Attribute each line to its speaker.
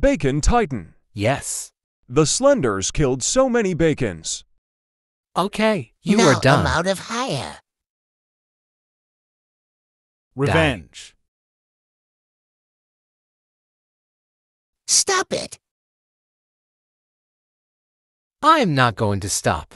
Speaker 1: Bacon Titan.
Speaker 2: Yes.
Speaker 1: The Slenders killed so many bacons.
Speaker 2: Okay, you
Speaker 3: now
Speaker 2: are done.
Speaker 3: I'm out of hire.
Speaker 4: Revenge.
Speaker 3: Stop it.
Speaker 2: I'm not going to stop.